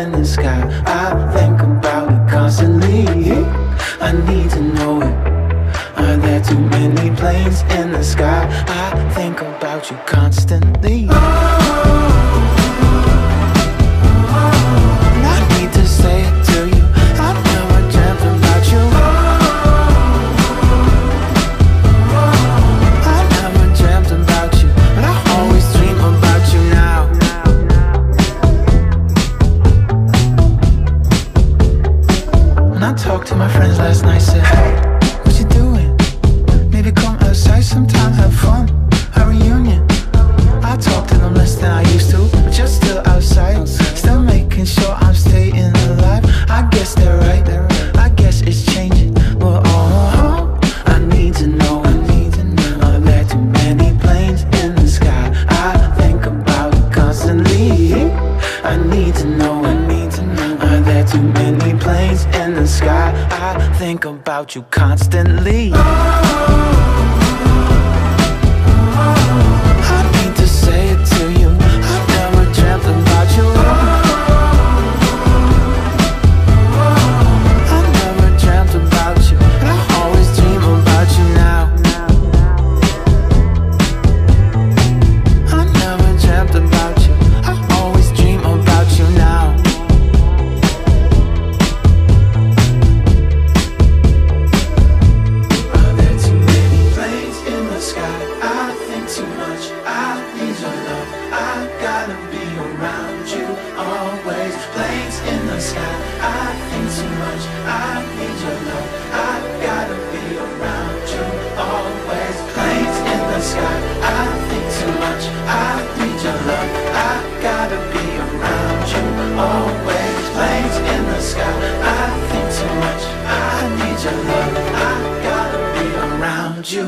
in the sky? I think about it constantly. I need to know it. Are there too many planes in the sky? I think about you constantly. I talked to my friends last night, said, Hey, sky? I think about you constantly. I the sky. I think too much. I need your love. I gotta be around you always. Planes in the sky. I think too much. I need your love. I gotta be around you always. Planes in the sky. I think too much. I need your love. I gotta be around you